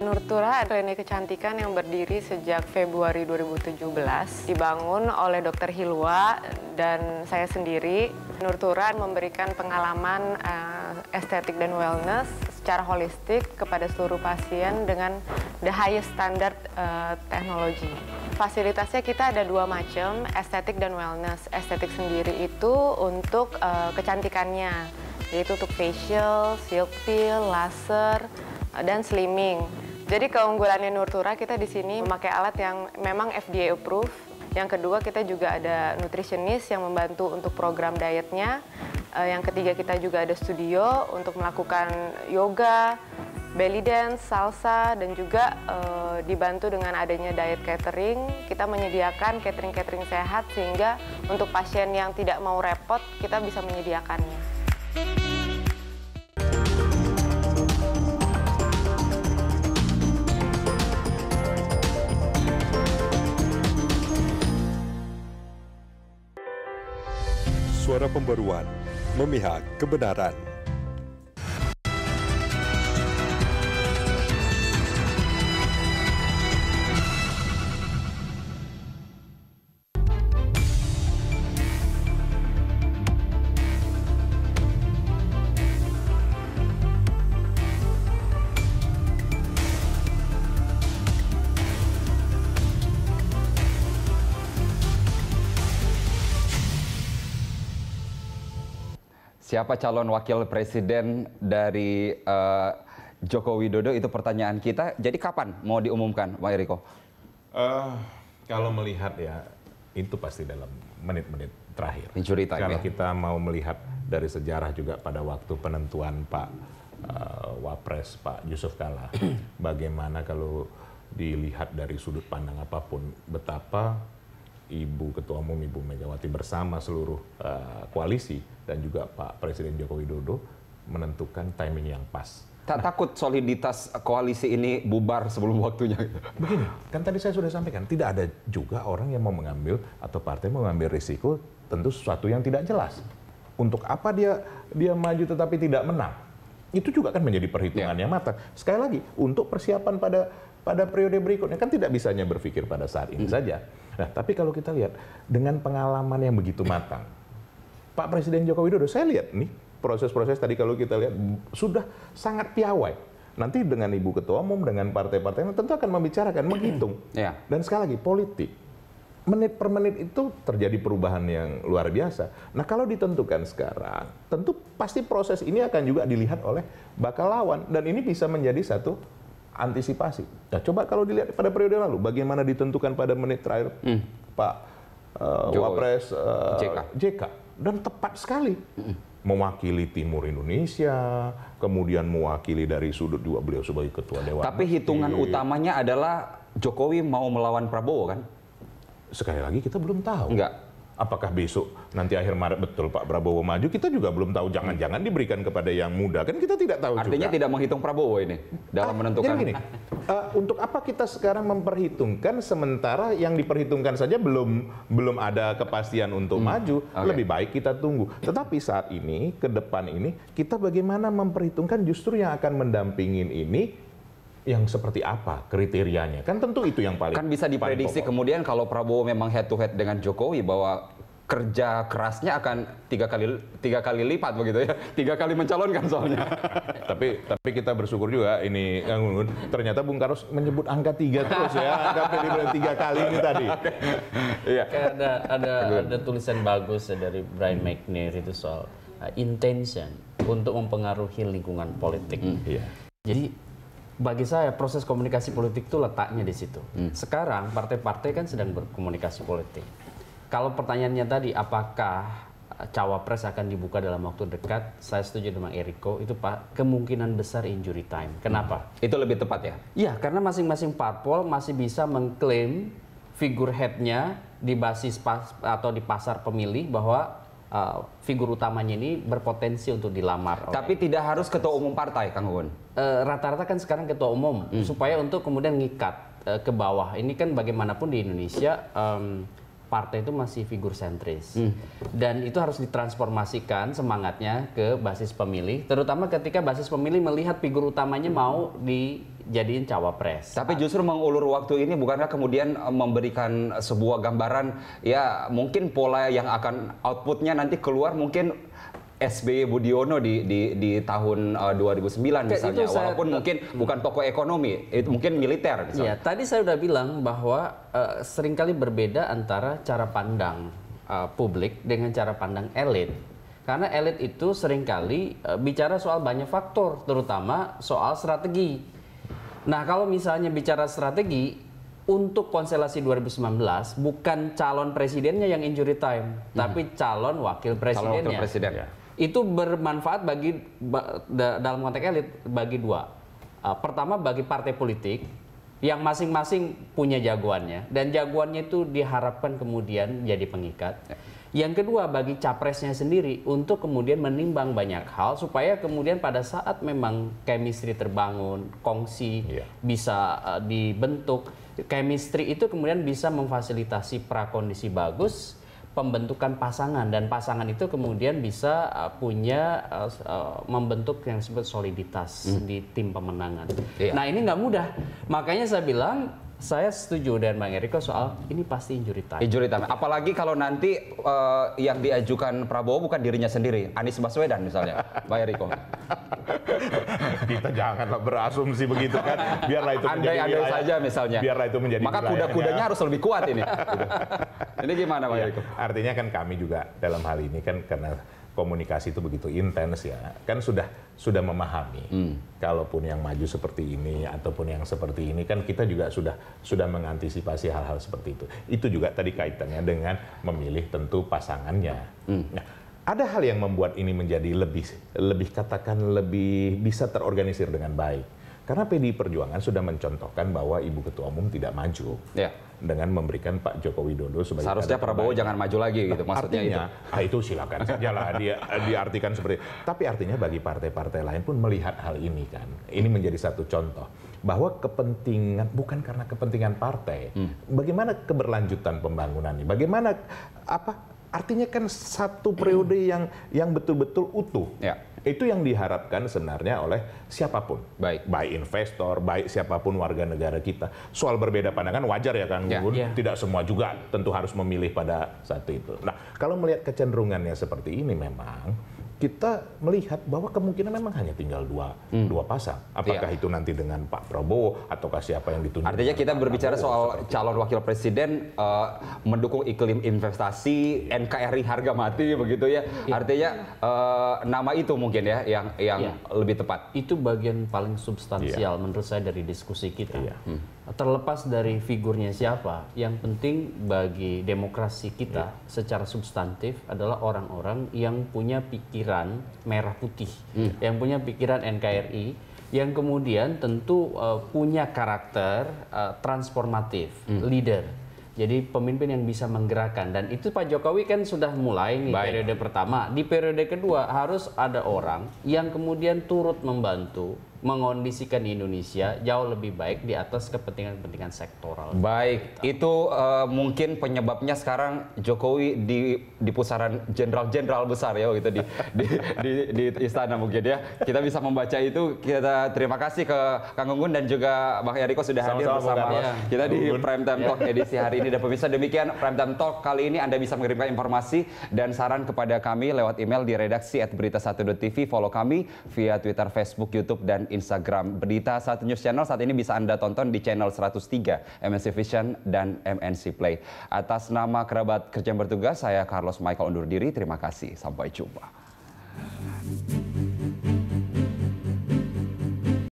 Nurtura klinik kecantikan yang berdiri sejak Februari 2017 dibangun oleh Dr. Hilwa dan saya sendiri. Nurtura memberikan pengalaman uh, estetik dan wellness secara holistik kepada seluruh pasien dengan the highest standard uh, teknologi. Fasilitasnya kita ada dua macam, estetik dan wellness. Estetik sendiri itu untuk uh, kecantikannya, yaitu untuk facial, silk peel, laser, dan slimming. Jadi keunggulannya Nurtura kita di sini memakai alat yang memang FDA approved. Yang kedua kita juga ada nutritionist yang membantu untuk program dietnya. Yang ketiga kita juga ada studio untuk melakukan yoga, belly dance, salsa, dan juga uh, dibantu dengan adanya diet catering. Kita menyediakan catering-catering sehat sehingga untuk pasien yang tidak mau repot kita bisa menyediakannya. Suara pembaruan, memihak kebenaran. Siapa calon wakil presiden dari uh, Joko Widodo itu pertanyaan kita. Jadi kapan mau diumumkan, Pak Eriko? Uh, kalau melihat ya itu pasti dalam menit-menit terakhir. Injury time, kalau ya? kita mau melihat dari sejarah juga pada waktu penentuan Pak uh, Wapres Pak Yusuf Kala, bagaimana kalau dilihat dari sudut pandang apa pun betapa Ibu Ketua Umum Ibu Megawati bersama seluruh uh, koalisi dan juga Pak Presiden Joko Widodo menentukan timing yang pas. Tak nah, takut soliditas koalisi ini bubar sebelum waktunya? Begini, kan tadi saya sudah sampaikan, tidak ada juga orang yang mau mengambil atau partai mau mengambil risiko tentu sesuatu yang tidak jelas. Untuk apa dia dia maju tetapi tidak menang? Itu juga kan menjadi perhitungan ya. yang matang. Sekali lagi, untuk persiapan pada pada periode berikutnya kan tidak bisanya berpikir pada saat ini hmm. saja. Nah, tapi kalau kita lihat dengan pengalaman yang begitu matang, Pak Presiden Joko Widodo, saya lihat nih proses-proses tadi kalau kita lihat sudah sangat piawai. Nanti dengan Ibu Ketua Umum, dengan partai-partai tentu akan membicarakan, menghitung. Ya. Dan sekali lagi, politik. Menit per menit itu terjadi perubahan yang luar biasa. Nah kalau ditentukan sekarang, tentu pasti proses ini akan juga dilihat oleh bakal lawan. Dan ini bisa menjadi satu antisipasi. Nah, coba kalau dilihat pada periode lalu, bagaimana ditentukan pada menit terakhir hmm. Pak uh, Wapres uh, JK. JK dan tepat sekali. Hmm. Mewakili timur Indonesia, kemudian mewakili dari sudut juga beliau sebagai ketua dewan. Tapi hitungan utamanya adalah Jokowi mau melawan Prabowo kan? Sekali lagi kita belum tahu. Enggak apakah besok nanti akhir Maret betul Pak Prabowo maju kita juga belum tahu jangan-jangan diberikan kepada yang muda kan kita tidak tahu artinya juga. tidak menghitung Prabowo ini dalam ah, menentukan jadi gini, uh, untuk apa kita sekarang memperhitungkan sementara yang diperhitungkan saja belum belum ada kepastian untuk hmm. maju okay. lebih baik kita tunggu tetapi saat ini ke depan ini kita bagaimana memperhitungkan justru yang akan mendampingin ini yang seperti apa kriterianya? Kan tentu itu yang paling kan bisa diprediksi kemudian kalau Prabowo memang head to head dengan Jokowi bahwa kerja kerasnya akan tiga kali tiga kali lipat begitu ya. Tiga kali mencalonkan soalnya. Tapi tapi kita bersyukur juga ini Kang Gun ternyata Bung Karus menyebut angka tiga terus ya. Angka tiga kali ini tadi. Iya. Ada ada ada tulisan bagus dari Brian McNair itu soal uh, intention untuk mempengaruhi lingkungan politik. Hmm. iya. jadi bagi saya proses komunikasi politik itu letaknya di situ. Hmm. Sekarang partai-partai kan sedang berkomunikasi politik. Kalau pertanyaannya tadi apakah cawapres akan dibuka dalam waktu dekat, saya setuju dengan Eriko itu pak kemungkinan besar injury time. Kenapa? Hmm. Itu lebih tepat ya? Iya, karena masing-masing parpol masih bisa mengklaim figureheadnya di basis pas, atau di pasar pemilih bahwa uh, figur utamanya ini berpotensi untuk dilamar. Tapi oleh tidak harus ketua umum partai, Kang Uun. Uh, rata-rata kan sekarang ketua umum hmm. supaya untuk kemudian ngikat uh, ke bawah. Ini kan bagaimanapun di Indonesia um, partai itu masih figur sentris hmm. dan itu harus ditransformasikan semangatnya ke basis pemilih, terutama ketika basis pemilih melihat figur utamanya mau di jadiin cawapres. Tapi justru mengulur waktu ini bukankah kemudian eh, memberikan sebuah gambaran ya mungkin pola yang akan outputnya nanti keluar mungkin SBY Budiono di di di tahun uh, 2009 misalnya itu saya- walaupun mungkin bukan tokoh ekonomi itu mungkin militer Iya, misalnya. tadi saya udah bilang bahwa eh, sering kali berbeda antara cara pandang eh, publik dengan cara pandang elit. Karena elit itu sering kali eh, bicara soal banyak faktor, terutama soal strategi. Nah, kalau misalnya bicara strategi untuk konstelasi 2019 bukan calon presidennya yang injury time, tapi calon wakil Mhm. Calon wakil presidennya. presiden. Itu bermanfaat bagi ba- da- dalam konteks elit bagi dua. Uh, pertama bagi partai politik yang masing-masing punya jagoannya dan jagoannya itu diharapkan kemudian jadi pengikat. Yang kedua bagi capresnya sendiri untuk kemudian menimbang banyak hal supaya kemudian pada saat memang chemistry terbangun, kongsi Iya. bisa uh, dibentuk, chemistry itu kemudian bisa memfasilitasi prakondisi bagus pembentukan pasangan dan pasangan itu kemudian bisa uh, punya uh, uh, membentuk yang disebut soliditas di tim pemenangan. Iya. Nah ini nggak mudah, makanya saya bilang saya setuju dengan Bang Eriko soal ini pasti injury time. Injury time. Apalagi kalau nanti eh, yang diajukan Prabowo bukan dirinya sendiri, Anies Baswedan misalnya, Pak Eriko. Kita janganlah berasumsi begitu kan. Biarlah itu menjadi Andai-andai wilayah- saja misalnya. Biarlah itu menjadi Maka kuda-kudanya harus lebih kuat ini. ini gimana Pak Iya, Eriko? Artinya kan kami juga dalam hal ini kan karena komunikasi itu begitu intens ya, kan sudah sudah memahami. Hmm. Kalaupun yang maju seperti ini ataupun yang seperti ini kan kita juga sudah sudah mengantisipasi hal-hal seperti itu. Itu juga tadi kaitannya dengan memilih tentu pasangannya. Hmm. Nah, ada hal yang membuat ini menjadi lebih lebih katakan lebih bisa terorganisir dengan baik. Karena PDI Perjuangan sudah mencontohkan bahwa Ibu Ketua Umum tidak maju Ya. dengan memberikan Pak Joko Widodo sebagai Seharusnya Prabowo terbaik. jangan maju lagi gitu. Maksudnya itu. artinya, ah itu silakan saja lah dia diartikan seperti tapi artinya bagi partai-partai lain pun melihat hal ini kan ini menjadi satu contoh bahwa kepentingan bukan karena kepentingan partai Hmm. bagaimana keberlanjutan pembangunan ini bagaimana apa artinya kan satu periode yang yang betul-betul utuh Ya. itu yang diharapkan sebenarnya oleh siapa pun Baik. baik investor baik siapa pun warga negara kita soal berbeda pandangan wajar ya Kang Ya. Gunggun Ya. tidak semua juga tentu harus memilih pada satu itu. Nah, kalau melihat kecenderungannya seperti ini memang kita melihat bahwa kemungkinan memang hanya tinggal dua dua pasang. Apakah Iya. itu nanti dengan Pak Prabowo ataukah siapa yang ditunjuk? Artinya kita Pak berbicara Prabowo, soal calon wakil presiden eh, mendukung iklim investasi, NKRI harga mati begitu ya. Artinya eh, nama itu mungkin ya yang yang Iya. lebih tepat. Itu bagian paling substansial menurut saya dari diskusi kita. Iya. Terlepas dari figurnya siapa, yang penting bagi demokrasi kita secara substantif adalah orang-orang yang punya pikiran merah putih, yang punya pikiran NKRI, yang kemudian tentu uh, punya karakter uh, transformatif, leader. Jadi pemimpin yang bisa menggerakkan dan itu Pak Jokowi kan sudah mulai nih Baik. periode pertama. Di periode kedua harus ada orang yang kemudian turut membantu mengondisikan Indonesia jauh lebih baik di atas kepentingan-kepentingan sektoral. Baik, itu eh, mungkin penyebabnya sekarang Jokowi di di pusaran jenderal-jenderal besar ya gitu di, di di di istana mungkin ya. Kita bisa membaca itu. Kita terima kasih ke Kang Gunggun dan juga Bang Eriko sudah hadir Sama-sama, bersama Bung Carlos. kita di Gunggun. Prime Time Talk edisi hari ini. Dan pemirsa demikian Prime Time Talk kali ini Anda bisa mengirimkan informasi dan saran kepada kami lewat email di redaksi at berita1.tv. Follow kami via Twitter, Facebook, YouTube, dan Instagram berita satu news channel saat ini bisa Anda tonton di channel 103 MNC Vision dan MNC Play. Atas nama kerabat kerja yang bertugas, saya Carlos Michael undur diri. Terima kasih. Sampai jumpa.